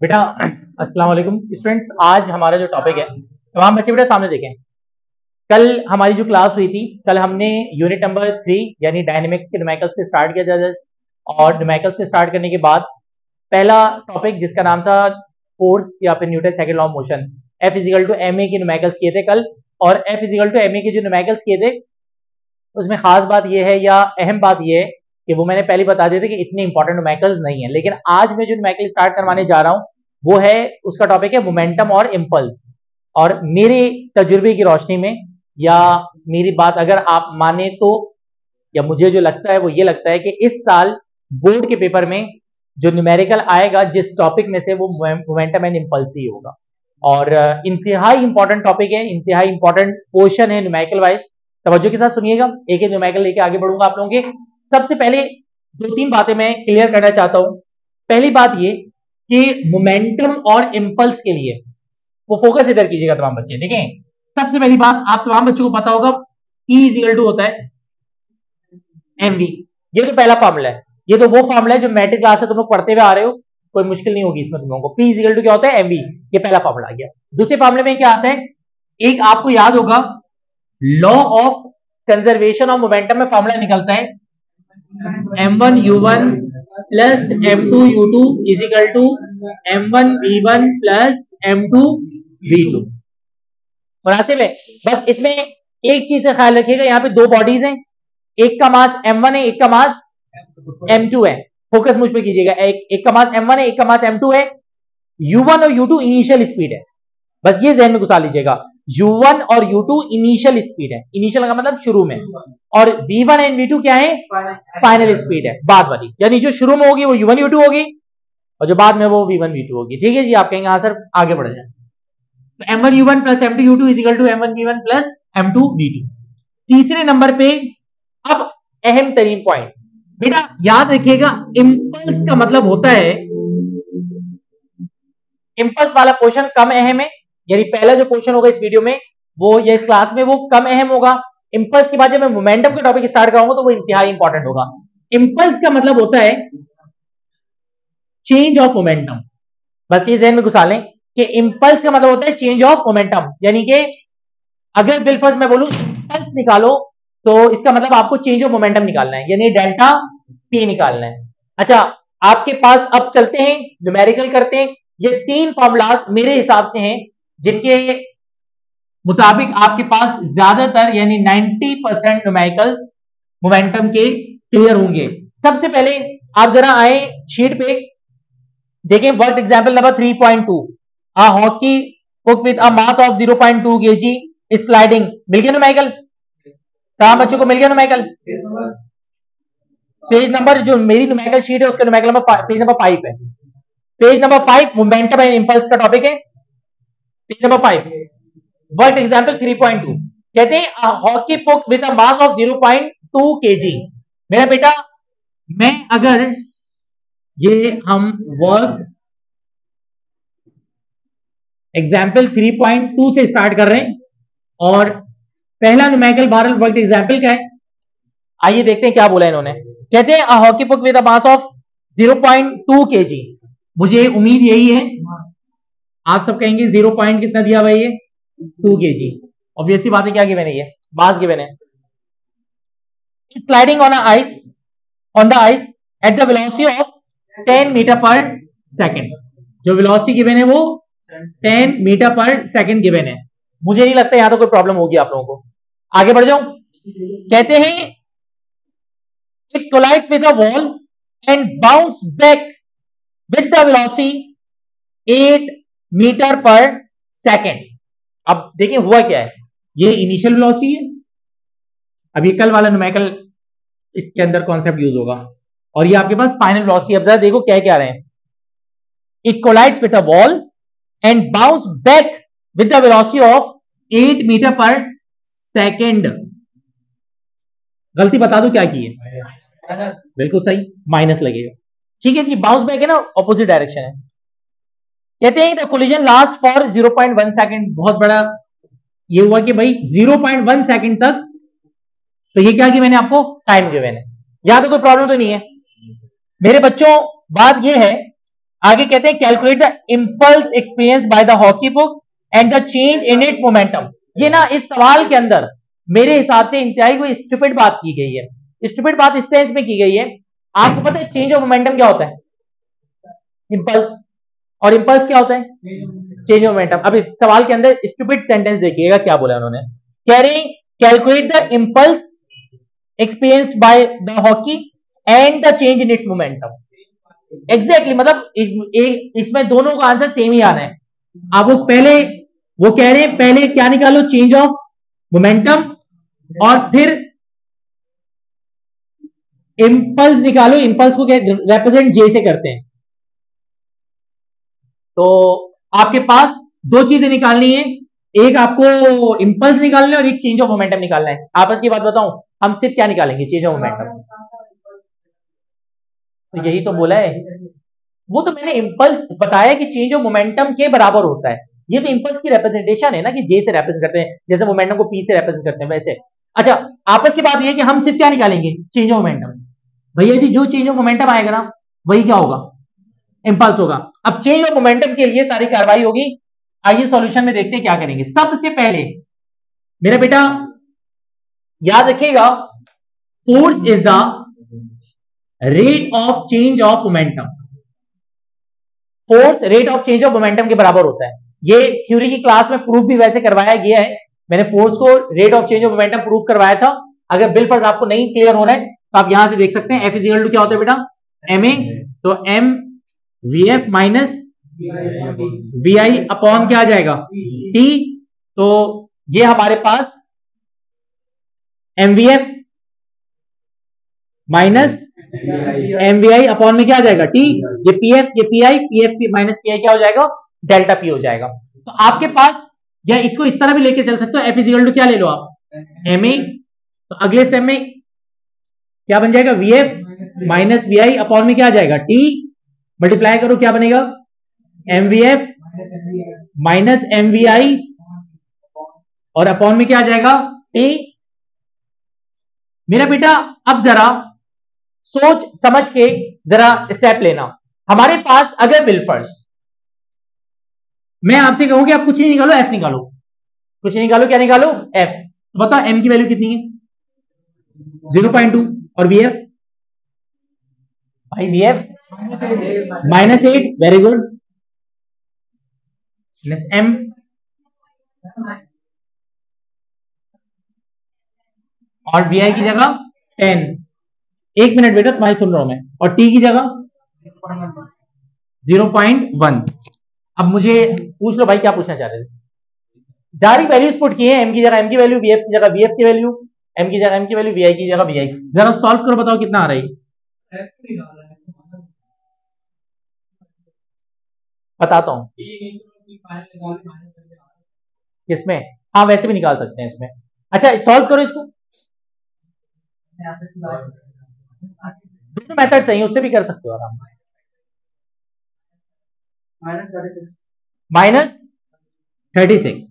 बेटा, अस्सलाम वालेकुम। स्टूडेंट्स, आज हमारा जो टॉपिक है, तमाम बच्चे बेटा सामने देखें। कल हमारी जो क्लास हुई थी, कल हमने यूनिट नंबर थ्री यानी डायनेमिक्स के न्यूमेरिकल्स पे स्टार्ट किया था और न्यूमेरिकल्स पे स्टार्ट करने के बाद, पहला टॉपिक जिसका नाम था फोर्स या फिर Newton second law motion F equal to M A के न्यूमेरिकल्स किए थे कल, और F equal to M A के जो न्यूमेरिकल्स किए थे, उसमें खास बात यह है या अहम बात यह है कि वो मैंने पहले बता दिया था कि इतने इंपॉर्टेंट मैकल्स नहीं है। लेकिन आज मैं जो मैकल स्टार्ट करवाने जा रहा हूँ, वो है, उसका टॉपिक है मोमेंटम और इम्पल्स और मेरे तजुर्बे की रोशनी में, या मेरी बात अगर आप माने तो या मुझे जो लगता है, वो ये लगता है कि इस साल बोर्ड के पेपर में जो न्यूमेरिकल आएगा, जिस टॉपिक में से वो मोमेंटम एंड इम्पल्स ही होगा। और इंतहाई इंपॉर्टेंट टॉपिक है, इंतहाई इंपॉर्टेंट पोर्शन है न्यूमेरिकल वाइज तवज्जो के साथ सुनिएगा, एक एक न्यूमेरिकल लेके आगे बढ़ूँगा आप लोगों के। सबसे पहले दो तीन बातें मैं क्लियर करना चाहता हूँ। पहली बात ये कि मोमेंटम और इम्पल्स के लिए वो फोकस इधर कीजिएगा तमाम बच्चे। देखें, सबसे पहली बात आप तमाम बच्चों को पता होगा ई इजिकल टू होता है एमवी ये तो पहला फॉर्मूला है। ये तो वो फॉर्मूला है जो मैट्रिक क्लास है तुम लोग पढ़ते हुए आ रहे हो। कोई मुश्किल नहीं होगी इसमें तुम लोगों को। पी इजिकल टू क्या होता है? एमवी ये पहला फॉर्मूला आ गया। दूसरे फॉर्मूले में क्या आता है? एक आपको याद होगा law of conservation of momentum में फॉर्मूला निकलता है। M one U one plus M two U two equal to M one V one plus M two V two मुनासिब है। बस इसमें एक चीज़ का ख्याल रखिएगा यहाँ पे दो बॉडीज हैं। एक का मास एम वन है एक का मास एम टू है। फोकस मुझ पे कीजिएगा। एक, एक का मास एम वन है एक का मास एम टू है। यू वन और यू टू इनिशियल स्पीड है। बस ये जहन में घुसा लीजिएगा। U1 और u2 इनिशियल स्पीड है। इनिशियल का मतलब शुरू में। और v1 एंड v2 क्या है? फाइनल स्पीड है। बाद वाली। यानी जो शुरू में होगी वो u1 u2 होगी और जो बाद में वो v1 v2 होगी। ठीक है जी? आप कहेंगे हाँ सर, आगे बढ़ जाए। तो m1 u1 plus m2 u2 is equal to m1 v1 plus m2 v2 तीसरे नंबर पे अब अहम तरीन पॉइंट बेटा, याद रखिएगा इंपल्स का मतलब होता है इंपल्स वाला क्वेश्चन कम अहम है यानी पहला जो क्वेश्चन होगा इस वीडियो में, वो या इस क्लास में वो कम अहम होगा। इंपल्स के बाद जब मैं मोमेंटम का टॉपिक स्टार्ट कराऊँगा तो वो इंतहाई इंपॉर्टेंट होगा। इंपल्स का मतलब होता है चेंज ऑफ़ मोमेंटम बस ये जहन में घुसा लें कि इंपल्स का मतलब होता है चेंज ऑफ़ मोमेंटम यानी कि अगर बिलफर्ज मैं बोलूँ इंपल्स निकालो तो इसका मतलब आपको चेंज ऑफ़ मोमेंटम निकालना है। यानी डेल्टा पी निकालना है। अच्छा आपके पास अब चलते हैं न्यूमेरिकल करते हैं। ये तीन फॉर्मुलाज मेरे हिसाब से हैं। जिनके मुताबिक आपके पास ज़्यादातर, यानी 90 परसेंट न्यूमेरिकल्स मोमेंटम के क्लियर होंगे। सबसे पहले आप जरा आए शीट पे, देखें work example number 3.2 a hockey puck with a mass of 0.2 KG sliding मिल गया न्यूमेरिकल कहा बच्चों को मिल गया न्यूमेरिकल पेज नंबर जो मेरी न्यूमेरिकल शीट है, उसका numerical number page number five है। Page number five momentum and impulse का टॉपिक है। Page number five work example three point two कहते हैं hockey puck with a mass of zero point two K G मेरा बेटा, मैं अगर ये हम work example three point two से स्टार्ट कर रहे हैं, और पहला न्यूमेरिकल बारल वर्क एग्ज़ाम्पल क्या है? आइए देखते हैं क्या बोला इन्होंने। कहते हैं hockey puck with mass of zero point two K G मुझे उम्मीद यही है आप सब कहेंगे ज़ीरो पॉइंट कितना दिया भाई ये? टू के जी ऑब्वियसली बात है क्या गिवन है ये? बास गिवन है। Sliding on ice on the ice at the velocity of 10 metre per second जो वेलोसिटी गिवन है वो 10 मीटर पर सेकंड गिवन है। मुझे नहीं लगता यहाँ तो कोई प्रॉब्लम होगी आप लोगों को। आगे बढ़ जाऊँ। कहते हैं it collides with a wall and bounce back with the velocity 8 metre per second. अब देखिए हुआ क्या है? ये इनिशियल वेलोसिटी है। अब ये कल वाला न्यूमेरिकल इसके अंदर कॉन्सेप्ट यूज़ होगा। और ये आपके पास फाइनल वेलोसिटी अब जरा देखो क्या क्या रहे हैं। It collides with a wall and bounce back with the velocity of 8 metre per second गलती बता दो क्या की है? बिल्कुल सही माइनस लगेगा। ठीक है जी बाउंस बैक है ना ऑपोजिट डायरेक्शन है। कहते हैं कोलिजन लास्ट फॉर 0.1 सेकंड बहुत बड़ा ये हुआ कि भाई 0.1 सेकंड तक तो ये क्या कि मैंने आपको टाइम गिवन है। यहाँ तो कोई प्रॉब्लम तो नहीं है। मेरे बच्चों, बात ये है, आगे कहते हैं calculate the impulse experience by the hockey book and the change in its momentum ये ना, इस सवाल के अंदर मेरे हिसाब से इंतहाई कोई स्टूपिड बात की गई है। स्टूपिड बात इस सेंस में की गई है। आपको पता है चेंज ऑफ़ मोमेंटम क्या होता है? इंपल्स और इंपल्स क्या होता है? चेंज ऑफ़ मोमेंटम अब इस सवाल के अंदर स्टूपिड सेंटेंस देखिएगा क्या बोला उन्होंने? कह रहे calculate the impulse experienced by the hockey and the change in its momentum exactly मतलब इसमें दोनों का आंसर सेम ही आना है। आप वो पहले, वो कह रहे हैं, पहले क्या निकालो? चेंज ऑफ़ मोमेंटम और फिर इंपल्स निकालो। इंपल्स को रिप्रेजेंट जे से करते हैं। तो आपके पास दो चीज़ें निकालनी है। एक आपको इंपल्स निकालना है और एक चेंज ऑफ़ मोमेंटम निकालना है। आपस की बात बताऊँ, हम सिर्फ़ क्या निकालेंगे? चेंज ऑफ़ मोमेंटम तो यही तो बोला है। वो तो मैंने इंपल्स बताया कि चेंज ऑफ़ मोमेंटम के बराबर होता है। ये तो इंपल्स की रिप्रेजेंटेशन है ना कि जे से रिप्रेजेंट करते हैं। जैसे मोमेंटम को पी से रिप्रेजेंट करते हैं, वैसे। अच्छा आपस की बात ये कि हम सिर्फ़ क्या निकालेंगे? चेंज ऑफ़ मोमेंटम भैया जी, जो चेंज ऑफ़ मोमेंटम आएगा ना, वही क्या होगा? इंपल्स होगा। अब चेंज ऑफ़ मोमेंटम के लिए सारी कार्रवाई होगी। आइए सॉल्यूशन में देखते हैं क्या करेंगे। सबसे पहले, मेरा बेटा, याद रखिएगा force is the rate of change of momentum force rate of change of momentum के बराबर होता है। ये थ्योरी की क्लास में प्रूफ भी वैसे करवाया गया है। मैंने फोर्स को rate of change of momentum proof करवाया था। अगर बिल फ़र्ज़ आपको नहीं क्लियर हो रहा है तो आप यहाँ से देख सकते हैं। एफ़ इजिकल टू क्या होता है बेटा? एम ए तो M V F minus V I upon क्या आ जाएगा? टी तो ये हमारे पास M V F minus M V I upon में क्या आ जाएगा? टी ये पी एफ़ ये P I P F P minus P I क्या हो जाएगा? डेल्टा पी हो जाएगा। तो आपके पास, या इसको इस तरह भी लेके चल सकते हो एफ़ इजिकल टू क्या ले लो आप? एम ए तो अगले स्टेप में क्या बन जाएगा? V F minus V I upon में क्या आ जाएगा? टी मल्टीप्लाई करो, क्या बनेगा? M V F minus M V I और अपॉन में क्या आ जाएगा? टी मेरा बेटा, अब जरा सोच समझ के जरा स्टेप लेना। हमारे पास अगर बिलफर्स मैं आपसे कहूँ कि आप कुछ नहीं निकालो एफ़ निकालो। कुछ नहीं निकालो, क्या निकालो? एफ़ तो बताओ एम की वैल्यू कितनी है? ज़ीरो पॉइंट टू और वी एफ़ भाई V F minus eight very good M और वी आई की जगह टेन एक मिनट बेटा, तुम्हारी सुन रहा हूँ मैं। और टी की जगह ज़ीरो पॉइंट वन अब मुझे पूछ लो भाई, क्या पूछना चाह रहे थे? जारी वैल्यूज़ पुट किए एम की जगह एम की वैल्यू वी एफ़ की जगह वी एफ़ की वैल्यू एम की जगह एम की वैल्यू वी आई की जगह वी आई जरा सॉल्व करो, बताओ कितना आ रही बताता हूँ। इसमें। हाँ वैसे भी निकाल सकते हैं इसमें। अच्छा सॉल्व करो इसको। दोनों मेथड सही उससे भी कर सकते हो आराम से। माइनस थर्टी सिक्स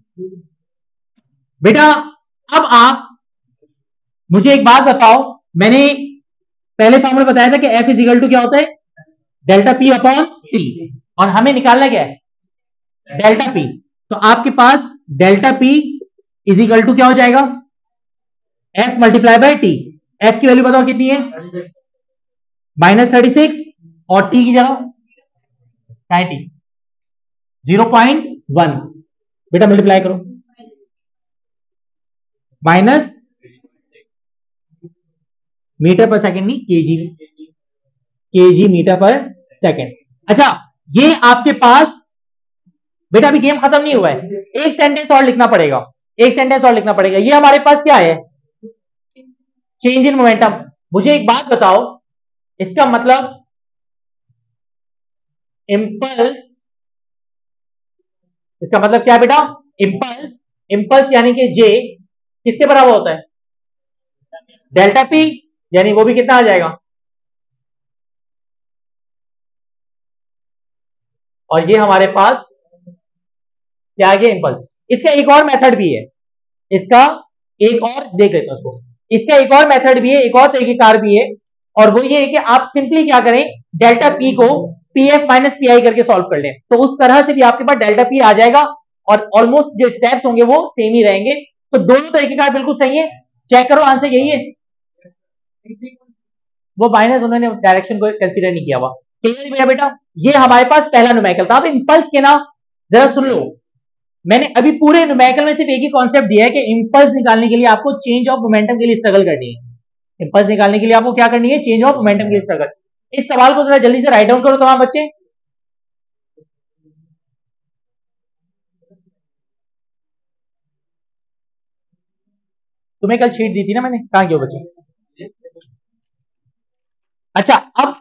बेटा अब आप मुझे एक बात बताओ। मैंने पहले फॉर्मूला बताया था कि एफ़ इज़ इक्वल टू क्या होता है? डेल्टा पी अपॉन टी और हमें निकालना क्या है? डेल्टा पी तो आपके पास delta P is equal to क्या हो जाएगा? F multiply by T F की वैल्यू बताओ कितनी है? माइनस थर्टी सिक्स और टी की जगह टी ज़ीरो पॉइंट वन बेटा मल्टीप्लाई करो। माइनस मीटर पर सेकंड नहीं KG KG metre per second अच्छा ये आपके पास, बेटा अभी गेम खत्म नहीं हुआ है। एक सेंटेंस और लिखना पड़ेगा। एक सेंटेंस और लिखना पड़ेगा। ये हमारे पास क्या है? चेंज इन मोमेंटम मुझे एक बात बताओ। इसका मतलब इंपल्स इसका मतलब क्या बेटा? इंपल्स इंपल्स यानी कि जे किसके बराबर होता है? डेल्टा पी यानी वो भी कितना आ जाएगा? और ये हमारे पास क्या आ गया इंपल्स इसका एक और मेथड भी है। इसका एक और, देख लेते हैं उसको। इसका एक और मेथड भी है, एक और तरीके कार भी है। और वो ये है कि आप सिंपली क्या करें डेल्टा पी को P F minus P I करके सॉल्व कर लें। तो उस तरह से भी आपके पास डेल्टा पी आ जाएगा और ऑलमोस्ट जो स्टेप्स होंगे वो सेम ही रहेंगे। तो दोनों तरीके का बिल्कुल सही है। चेक करो आंसर यही है। वो माइनस उन्होंने डायरेक्शन को कंसीडर नहीं किया हुआ। क्लियर भैया बेटा? ये हमारे पास पहला नुमेकल था। अब इंपल्स के नाम जरा सुन लो। मैंने अभी पूरे नुमेकल में सिर्फ़ एक ही कॉन्सेप्ट दिया है कि इंपल्स निकालने के लिए आपको चेंज ऑफ़ मोमेंटम के लिए स्ट्रगल करनी है। इंपल्स निकालने के लिए आपको क्या करनी है? चेंज ऑफ़ मोमेंटम के लिए स्ट्रगल इस सवाल को जरा जल्दी से राइट डाउन करो तमाम बच्चे। तुम्हें कल शीट दी थी ना मैंने? कहा क्यों बच्चे? अच्छा अब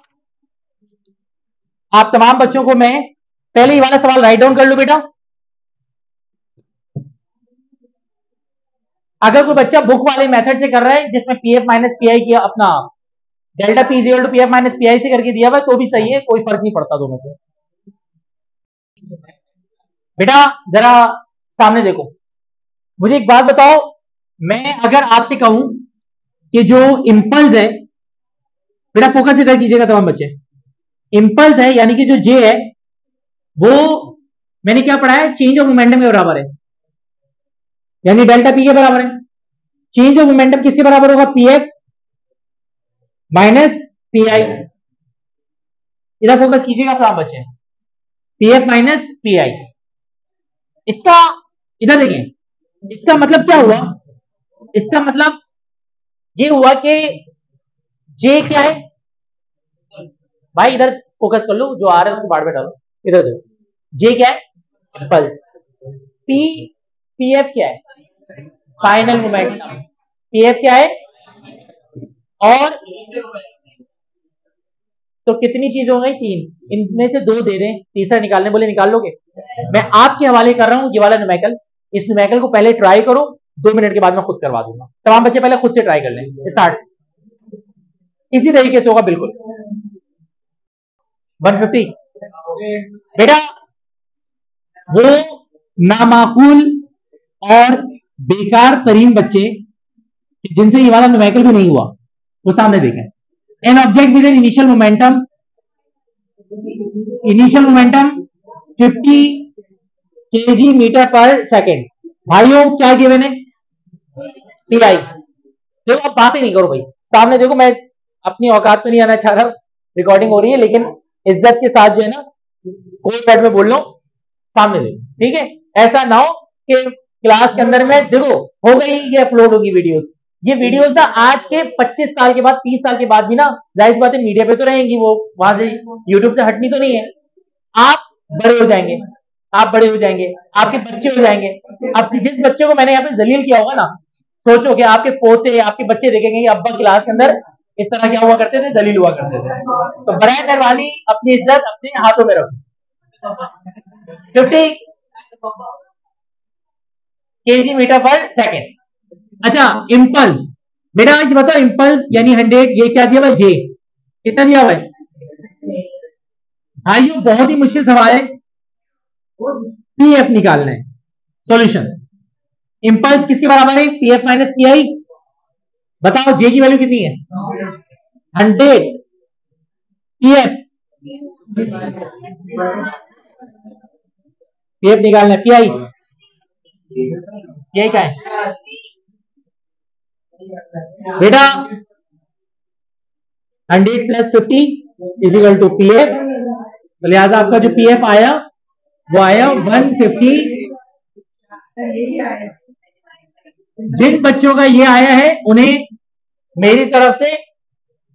आप तमाम बच्चों को मैं पहले ही वाला सवाल राइट डाउन कर लू बेटा। अगर कोई बच्चा बुक वाले मेथड से कर रहा है, जिसमें पीएफ माइनस पीआई किया अपना delta P zero to PF minus PI से करके दिया हुआ तो भी सही है, कोई फ़र्क नहीं पड़ता दोनों से। बेटा, जरा सामने देखो। मुझे एक बात बताओ, मैं अगर आपसे कहूँ कि जो इंपल्स है, बेटा फोकस इधर कीजिएगा तमाम बच्चे। इंपल्स है यानी कि जो जे है वो मैंने क्या पढ़ा है? चेंज ऑफ़ मोमेंटम के बराबर है। यानी डेल्टा पी के बराबर है। चेंज ऑफ़ मोमेंटम किसके बराबर होगा? P F minus P I इधर फोकस कीजिएगा तमाम बच्चे P F minus P I इसका इधर देखें इसका मतलब क्या हुआ? इसका मतलब ये हुआ कि जे क्या है? भाई, इधर फोकस कर लो, जो आ रहा है उसको बाढ़ में डालो इधर देखो। जे क्या है? पल्स पी पी एफ़ क्या है? फाइनल मोमेंट पी एफ़ क्या है? और तो कितनी चीज़ हो गई? तीन। इनमें से दो दे दें। तीसरा निकालने, बोले निकाल लोगे? मैं आपके हवाले कर रहा हूँ, ये वाला नुमैकल इस नुमैकल को पहले ट्राई करो, दो मिनट के बाद मैं खुद करवा दूँगा। तमाम बच्चे पहले खुद से ट्राई कर लें। स्टार्ट इसी तरीके से होगा, बिल्कुल। 150 बेटा, वो नामाकुल और बेकार तरीन बच्चे जिनसे ये वाला नुमैकल भी नहीं हुआ, वो सामने देखें। An object with an initial momentum initial momentum 50 KG metre per second भाइयों, क्या गिवन है पी आई देखो अब बातें नहीं करो भाई। सामने देखो, मैं अपनी औकात पे नहीं आना चाह रहा रिकॉर्डिंग हो रही है, लेकिन इज़्ज़त के साथ जो है ना, कोई बैठ में बोल लो, सामने देखो ठीक है? ऐसा ना हो कि क्लास के अंदर में, देखो, हो गई ये अपलोड होगी वीडियोस ये वीडियोस ना आज के 25 साल के बाद 30 साल के बाद भी ना, ज़ाहिर सी बात है मीडिया पे तो रहेंगी वो, वहाँ से यूट्यूब से हटनी तो नहीं है। आप बड़े हो जाएँगे, आप बड़े हो जाएँगे, आपके बच्चे हो जाएँगे। अब जिस बच्चे को मैंने यहाँ पे जलील किया होगा ना, सोचो कि आपके पोते, आपके बच्चे देखेंगे अब्बा क्लास के अंदर इस तरह क्या हुआ करते थे? जलील हुआ करते थे। तो बरए मेहरबानी अपनी इज़्ज़त अपने हाथों में रखो। Fifty K G metre per second अच्छा इम्पल्स बेटा आज बताओ इम्पल्स यानी हंड्रेड ये क्या दिया हुआ जे कितना दिया हुआ है? भाइयों, बहुत ही मुश्किल सवाल है। पी एफ़ निकालना है। सॉल्यूशन इंपल्स किसके बराबर है? P F minus P I बताओ जे की वैल्यू कितनी है? Hundred P F P F निकालना पी आई पी आई क्या है? बेटा hundred plus fifty equal to P F तो लिहाजा आपका जो पी एफ़ आया, वो आया वन फिफ्टी जिन बच्चों का ये आया है, उन्हें मेरी तरफ़ से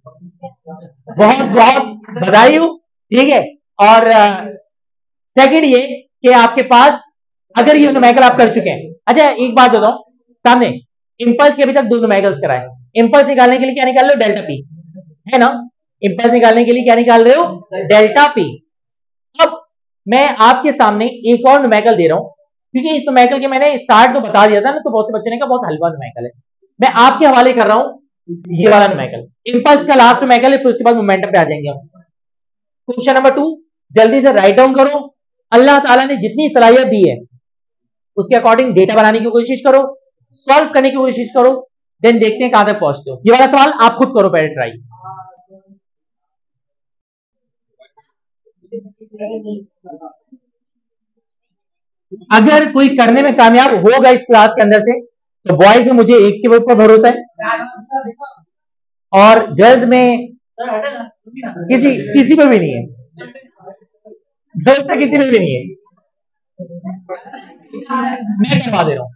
बहुत बहुत बधाई हो, ठीक है? और सेकंड ये कि आपके पास, अगर ये नोमैकल आप कर चुके हैं। अच्छा एक बात बताओ सामने इंपल्स के अभी तक दो नोमैकल्स कराए इंपल्स निकालने के लिए क्या निकाल रहे हो? डेल्टा पी है ना? इंपल्स निकालने के लिए क्या निकाल रहे हो? डेल्टा पी अब, मैं आपके सामने एक और नोमैकल दे रहा हूँ क्योंकि इस नोमैकल के मैंने स्टार्ट तो बता दिया था ना तो बहुत से बच्चे ने कहा, बहुत हलवा नोमैकल है। मैं आपके हवाले कर रहा हूँ, ये वाला नोमैकल इंपल्स का लास्ट नोमैकल है, फिर उसके बाद मोमेंटम पे आ जाएँगे हम। क्वेश्चन नंबर टू जल्दी से राइट डाउन करो। अल्लाह ताला ने जितनी सलाहियत दी है, उसके अकॉर्डिंग डेटा बनाने की कोशिश करो सॉल्व करने की कोशिश करो देन देखते हैं कहाँ तक पहुँचते हो। ये वाला सवाल आप खुद करो पहले ट्राई अगर कोई करने में कामयाब होगा इस क्लास के अंदर से तो बॉयज़ में मुझे एक के ऊपर भरोसा है। और गर्ल्स में किसी किसी पर भी नहीं है। गर्ल्स में किसी पे भी नहीं है। मैं करवा दे रहा हूँ।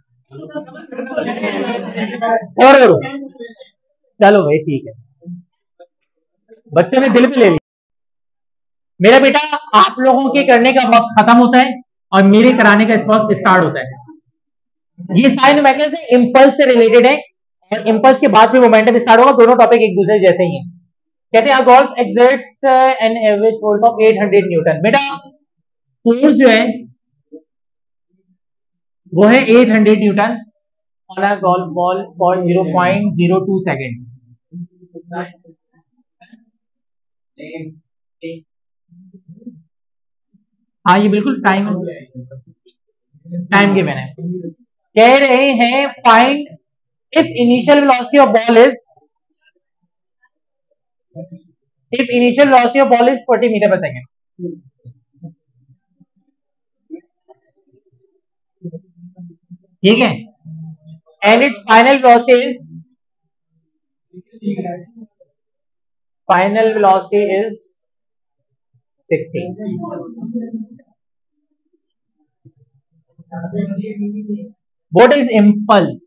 और चलो भाई, ठीक है। बच्चे ने दिल पे ले लिया। मेरा बेटा, आप लोगों के करने का वक्त खत्म होता है। और मेरे कराने का वक्त स्टार्ट होता है। ये सारे है इंपल्स से रिलेटेड है, और इंपल्स के बाद फिर मोमेंटम स्टार्ट होगा, दोनों टॉपिक एक दूसरे जैसे ही हैं। कहते हैं golf exerts an average force of 800 newton बेटा फोर्स जो है, वो है 800 newton on a golf ball for 0.02 second हाँ ये बिल्कुल टाइम टाइम के मैंने। कह रहे हैं find if initial velocity of ball is if initial velocity of ball is 40 metre per second ठीक है? And its final velocity is final velocity is 60 what is impulse?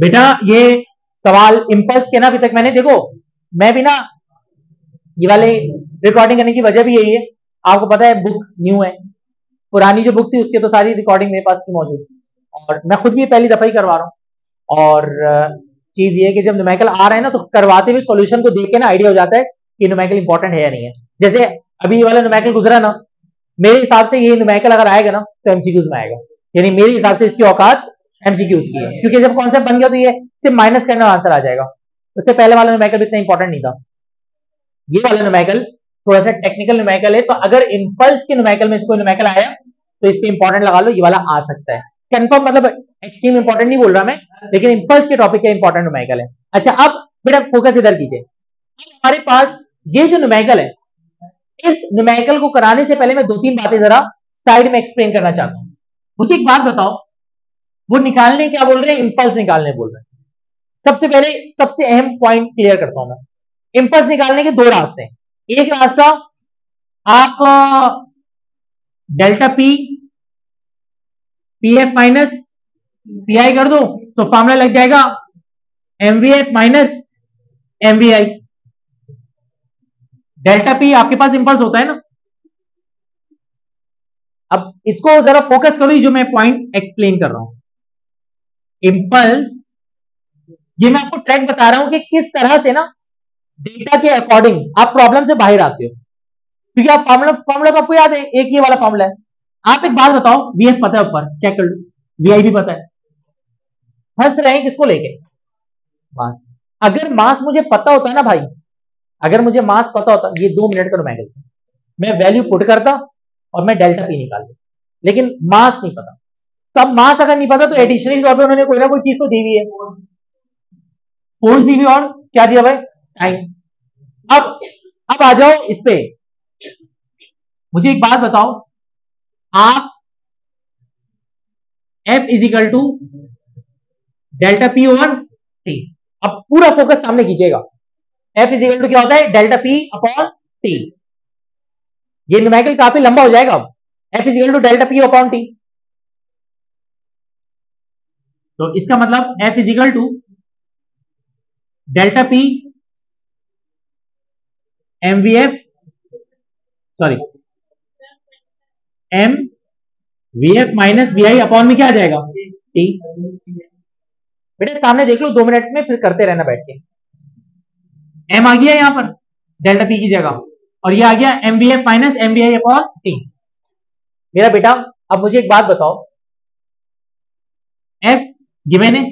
बेटा, ये सवाल इम्पल्स के ना अभी तक मैंने, देखो, मैं भी ना, ये वाले रिकॉर्डिंग करने की वजह भी यही है। आपको पता है बुक न्यू है। पुरानी जो बुक थी, उसके तो सारी रिकॉर्डिंग मेरे पास थी मौजूद। और मैं खुद भी पहली दफ़ा ही करवा रहा हूँ। और चीज़ ये कि जब न्यूमेरिकल आ रहे हैं ना तो करवाते हुए सॉल्यूशन को देख के ना आइडिया हो जाता है कि न्यूमेरिकल इंपॉर्टेंट है या नहीं है? जैसे अभी वाला न्यूमेरिकल गुजरा ना मेरे हिसाब से ये न्यूमेरिकल अगर आएगा ना तो एमसीक्यूज में आएगा। यानी मेरे हिसाब से इसकी औकात एमसीक्यूज की है। क्योंकि जब कॉन्सेप्ट बन गया तो ये सिर्फ़ माइनस करने आंसर आ जाएगा। उससे पहले वाला न्यूमेरिकल इतना इंपॉर्टेंट नहीं था। ये वाला न्यूमेरिकल थोड़ा सा टेक्निकल न्यूमेरिकल है तो अगर इंपल्स के न्यूमेरिकल में से कोई न्यूमेरिकल आया तो इस पर इंपॉर्टेंट लगा लो ये वाला आ सकता है। कंफर्म मतलब एक्सट्रीम इंपॉर्टेंट नहीं बोल रहा मैं लेकिन इंपल्स के टॉपिक का इंपॉर्टेंट न्यूमेरिकल है। अच्छा अब बेटा फोकस इधर कीजिए। हमारे पास ये जो न्यूमेरिकल है, इस न्यूमेरिकल को कराने से पहले मैं दो तीन बातें जरा साइड में एक्सप्लेन करना चाहता हूँ। मुझे एक बात बताओ, वो निकालने क्या बोल रहे हैं इंपल्स निकालने बोल रहे हैं। सबसे पहले, सबसे अहम पॉइंट क्लियर करता हूँ मैं। इंपल्स निकालने के दो रास्ते हैं। एक रास्ता, आप delta P P F minus P I कर दो तो फॉर्मूला लग जाएगा MVF minus MVI delta P आपके पास इंपल्स होता है ना? अब इसको जरा फोकस करो जो मैं पॉइंट एक्सप्लेन कर रहा हूँ। इंपल्स ये मैं आपको ट्रैक बता रहा हूँ कि किस तरह से ना डेटा के अकॉर्डिंग आप प्रॉब्लम से बाहर आते हो। क्योंकि आप फॉर्मूला फॉर्मूला तो आपको याद है, एक ये वाला फॉर्मूला है। आप एक बात बताओ वीएफ पता है ऊपर चेक कर लो? वीआई भी पता है। हंस रहे हैं किसको लेके? मास। अगर मास मुझे पता होता है ना भाई अगर मुझे मास पता होता, ये दो मिनट का नोमैगल मैं वैल्यू पुट करता और मैं डेल्टा पी निकाल लेता लेकिन मास नहीं पता। तब मास अगर नहीं पता तो एडिशनली तौर पर उन्होंने कोई ना कोई चीज़ तो दी हुई है। फोर्स दी हुई और क्या दिया भाई? टाइम अब अब आ जाओ इस पे। मुझे एक बात बताओ। आप F equal to delta P over T अब पूरा फोकस सामने कीजिएगा। एफ़ इज़ इक्वल टू क्या होता है? डेल्टा पी अपॉन टी ये न्यूमेरिकल काफ़ी लंबा हो जाएगा अब। F is equal to delta P upon T तो इसका मतलब F is equal to delta P M V F sorry M V F minus V I upon में क्या आ जाएगा? टी बेटे, सामने देख लो, दो मिनट में फिर करते रहना बैठ के। एम आ गया यहाँ पर डेल्टा पी की जगह। और ये आ गया M B F minus M B I upon T मेरा बेटा, अब मुझे एक बात बताओ। एफ़ गिवेन है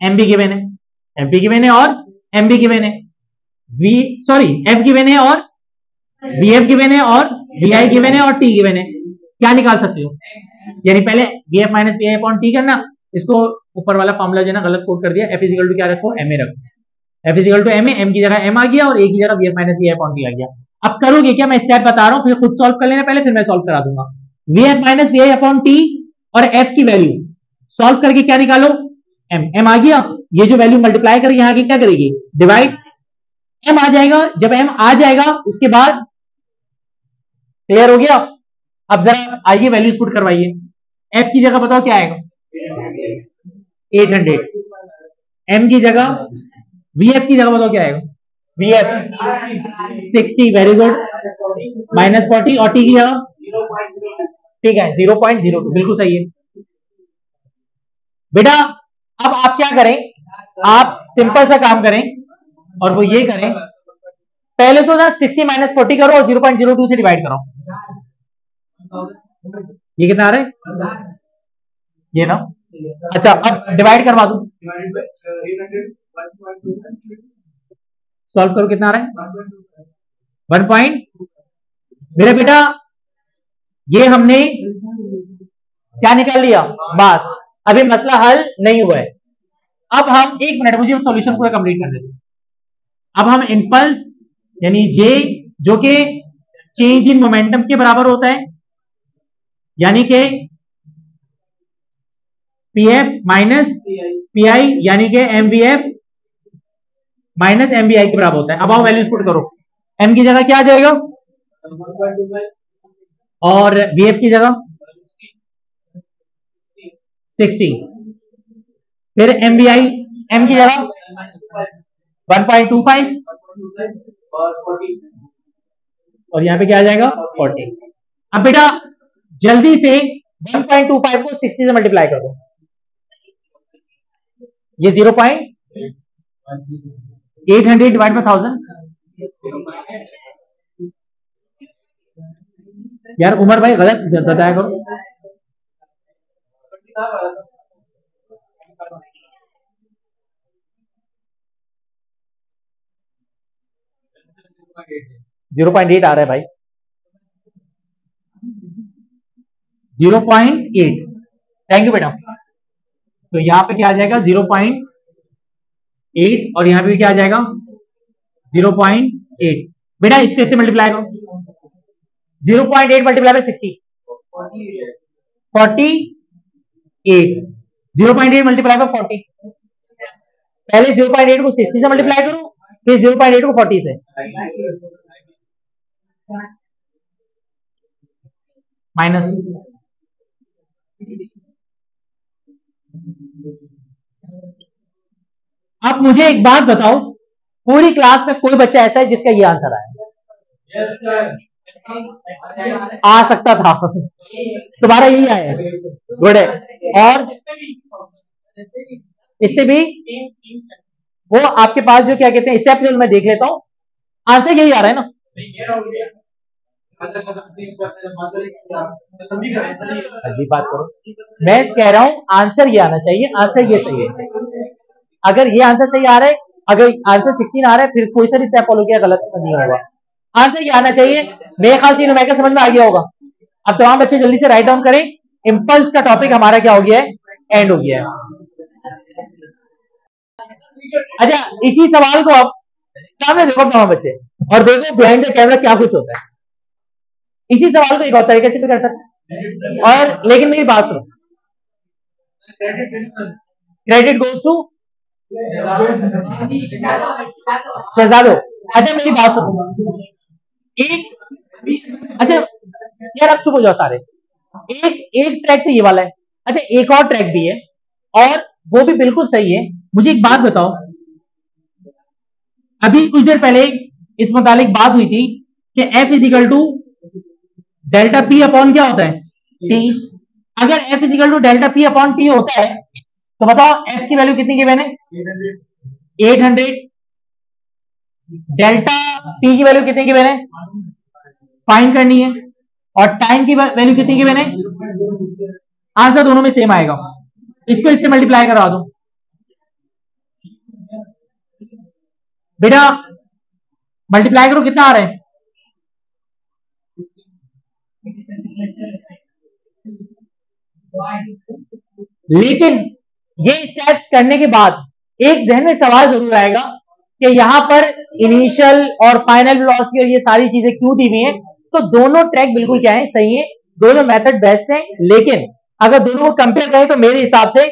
एम बी गिवेन है। एफ़ बी गिवेन है और एम बी गिवेन है। वी सॉरी एफ़ गिवेन है और बी एफ़ गिवेन है और बी आई गिवेन है और टी गिवेन है। क्या निकाल सकते हो? यानी पहले B F minus B I upon T करना, इसको ऊपर वाला फॉर्मुला जो है ना, गलत कोड कर दिया। एफ़ इजिकल टू क्या रखो? एम ए रखो। F equal to M M की जगह एम आ गया और ए की जगह V F minus V F on T आ गया। अब करोगे क्या? मैं स्टेप बता रहा हूँ, फिर खुद सॉल्व कर लेना पहले, फिर मैं सॉल्व करा दूँगा। V F minus V F on T और एफ़ की वैल्यू सॉल्व करके क्या निकालो? एम एम आ गया। ये जो वैल्यू मल्टीप्लाई कर यहाँ की क्या करेगी? डिवाइड एम आ जाएगा। जब एम आ जाएगा, उसके बाद क्लियर हो गया। अब जरा आइए वैल्यूज़ पुट करवाइए। एफ़ की जगह बताओ क्या आएगा? 800 एम की जगह वी एफ़ की जगह बताओ क्या आएगा V F sixty very good minus forty और टी की जगह? ठीक है ज़ीरो पॉइंट ज़ीरो टू बिल्कुल सही है। बेटा, अब आप क्या करें? आप सिंपल सा काम करें, और वो ये करें, पहले तो ना सिक्सटी माइनस फोर्टी करो और ज़ीरो पॉइंट ज़ीरो टू से डिवाइड करो। ये कितना आ रहा है? ये ना? अच्छा अब डिवाइड करवा दू। सॉल्व करो कितना आ रहा है? One point. मेरे बेटा, ये हमने क्या निकाल लिया? बस। अभी मसला हल नहीं हुआ है। अब हम एक मिनट, मुझे सॉल्यूशन पूरा कंप्लीट कर देते अब हम इंपल्स यानी जे जो कि चेंज इन मोमेंटम के बराबर होता है, यानी कि P F minus P I यानी कि M F minus M B I के बराबर होता है। अब आओ वैल्यूज़ पुट करो। एम की जगह क्या आ जाएगा? और बी एफ़ की जगह? सिक्सटी फिर एम बी आई एम की जगह? वन पॉइंट टू फाइव और यहाँ पे क्या आ जाएगा? फोर्टी अब बेटा, जल्दी से 1.25 को 60 से मल्टीप्लाई कर दो। ये zero point eight hundred divide by thousand? यार, उमर भाई गलत बताया करो। ज़ीरो पॉइंट एट आ रहा है भाई। Zero point eight thank you madam तो यहाँ पे क्या आ जाएगा? ज़ीरो पॉइंट एट और यहाँ पे क्या आ जाएगा? Zero point eight. बेटा, इसके से मल्टीप्लाई करो। Zero point eight multiply by sixty forty eight. Zero point eight multiply by forty. पहले ज़ीरो पॉइंट एट को सिक्सटी से मल्टीप्लाई करो, फिर ज़ीरो पॉइंट एट को फोर्टी से। माइनस आप मुझे एक बात बताओ पूरी क्लास में कोई बच्चा ऐसा है जिसका ये आंसर आया? आ सकता था। तुम्हारा यही आया गुड है। और इससे भी वो आपके पास जो क्या कहते हैं स्टेप मैं देख लेता हूँ। आंसर यही आ रहा है ना? अजीब बात करो। मैं कह रहा हूँ आंसर ये आना चाहिए आंसर ये सही है। अगर ये आंसर सही आ रहा है, अगर आंसर सिक्सटीन आ रहा है, फिर कोई सा भी स्टेप फॉलो किया, गलत नहीं होगा। आंसर ये आना चाहिए। मेरे ख्याल से न्यूमेरिकल समझ में आ गया होगा। अब तमाम बच्चे जल्दी से राइट डाउन करें। इंपल्स का टॉपिक हमारा क्या हो गया है? एंड हो गया है। अच्छा इसी सवाल को आप सामने देखो तमाम बच्चे। और देखो बिहाइंड द कैमरा क्या कुछ होता है। इसी सवाल को एक और तरीके से भी कर सकते और लेकिन मेरी बात सुनो। क्रेडिट गोज टू शहजादो। अच्छा मेरी बात सुनो। एक अच्छा यार, अब चुप हो जाओ सारे। एक एक ट्रैक तो ये वाला है। अच्छा एक और ट्रैक भी है, और वो भी बिल्कुल सही है। मुझे एक बात बताओ। अभी कुछ देर पहले इस मुतालिक बात हुई थी कि F equal to delta P upon क्या होता है? टी अगर F equal to delta P upon T होता है तो बताओ एफ़ की वैल्यू कितनी की मैंने? Eight hundred. डेल्टा पी की वैल्यू कितनी की मैंने? फाइंड करनी है। और टाइम की वैल्यू कितनी की मैंने? आंसर दोनों में सेम आएगा। इसको इससे मल्टीप्लाई करवा दो। बेटा मल्टीप्लाई करो, कितना आ रहा है? लेकिन ये स्टेप्स करने के बाद एक जहन में सवाल ज़रूर आएगा कि यहाँ पर इनिशियल और फाइनल वेलोसिटी और ये सारी चीज़ें क्यों दी हुई हैं? तो दोनों ट्रैक बिल्कुल क्या है? सही है। दोनों मेथड बेस्ट हैं। लेकिन अगर दोनों को कंपेयर करें तो मेरे हिसाब से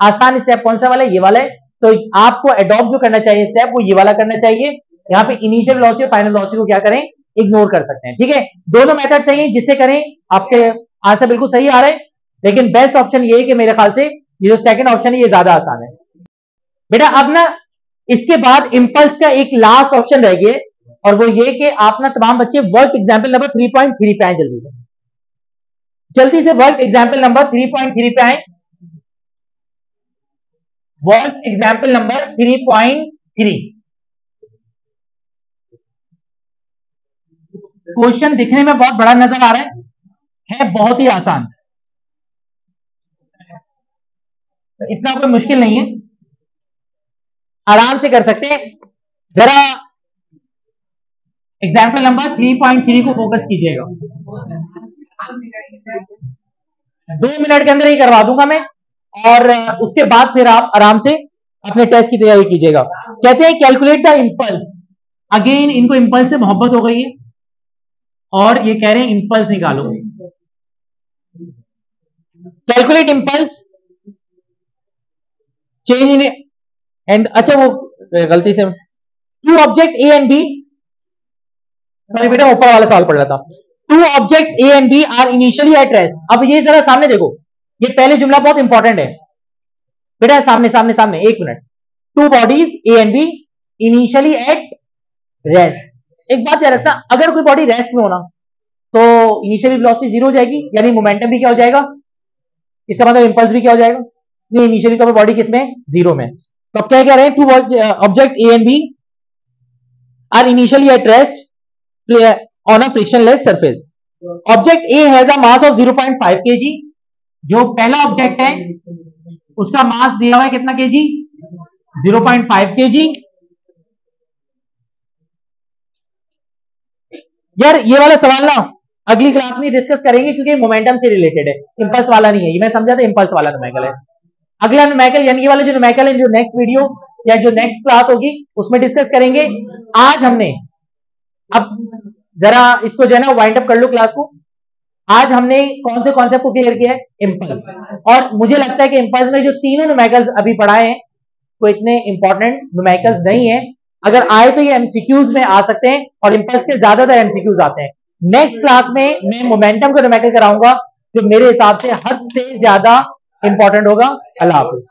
आसान स्टेप कौन सा वाला है? ये वाला है। तो आपको एडॉप्ट जो करना चाहिए स्टेप वो ये वाला करना चाहिए। यहाँ पे इनिशियल लॉस और फाइनल लॉस को क्या करें? इग्नोर कर सकते हैं। ठीक है? दोनों मेथड सही है। जिससे करें, आपके आंसर बिल्कुल सही आ रहे हैं। लेकिन बेस्ट ऑप्शन ये है कि मेरे ख्याल से ये जो सेकंड ऑप्शन है, ये ज़्यादा आसान है। बेटा, अब ना, इसके बाद इंपल्स का एक लास्ट ऑप्शन रह गया और वो ये कि आप ना तमाम बच्चे work example number three point three पे आए जल्दी से। जल्दी से work example number three point three पे आए। Work example number three point three question दिखने में बहुत बड़ा नज़र आ रहा है है बहुत ही आसान। इतना कोई मुश्किल नहीं है। आराम से कर सकते हैं। जरा एग्ज़ाम्पल नंबर 3.3 को फोकस कीजिएगा। दो मिनट के अंदर ही करवा दूँगा मैं। और उसके बाद फिर आप आराम से अपने टेस्ट की तैयारी कीजिएगा। कहते हैं कैलकुलेट द इंपल्स अगेन इनको इंपल्स से मोहब्बत हो गई है। और ये कह रहे हैं इंपल्स निकालो। Calculate impulse change in and अच्छा वो गलती से two object A and B sorry बेटा, ऊपर वाला सवाल पढ़ रहा था। Two objects A and B are initially at rest अब ये जरा सामने देखो, ये पहले जुमला बहुत इंपॉर्टेंट है। बेटा, सामने सामने सामने, एक minute. Two bodies A and B initially at rest एक बात याद रखना, अगर कोई बॉडी रेस्ट में होना तो इनिशियली वेलोसिटी ज़ीरो हो जाएगी, यानी मोमेंटम भी क्या हो जाएगा? इसका मतलब इंपल्स भी क्या हो जाएगा? नहीं इनिशियली तो बॉडी किसमें ज़ीरो में? तो अब क्या कह रहे हैं? Two object A and B are initially at rest on a frictionless surface object A has a mass of 0.5 KG जो पहला ऑब्जेक्ट है, उसका मास दिया हुआ है कितना केजी 0.5 केजी यार, ये वाला सवाल ना अगली क्लास में डिस्कस करेंगे क्योंकि मोमेंटम से रिलेटेड है। इंपल्स वाला नहीं है। ये मैं समझा था इंपल्स वाला नुमैकल है अगला नुमैकल यानी ये वाला जो नुमैकल है जो नेक्स्ट वीडियो या जो नेक्स्ट क्लास होगी, उसमें डिस्कस करेंगे। आज हमने, अब जरा इसको जो है ना वाइंड अप कर लो क्लास को। आज हमने कौन से कॉन्सेप्ट को क्लियर किया है? इंपल्स और मुझे लगता है कि इंपल्स में जो तीनों नुमैकल्स अभी पढ़ाए हैं, वो इतने इंपॉर्टेंट नुमैकल्स नहीं है। अगर आए तो ये एमसीक्यूज में आ सकते हैं और इंपल्स के ज़्यादातर एमसीक्यूज आते हैं। नेक्स्ट क्लास में मैं मोमेंटम को न्यूमेरिकल कराऊँगा, जो मेरे हिसाब से हद से ज़्यादा इंपॉर्टेंट होगा। अल्लाह हाफिज।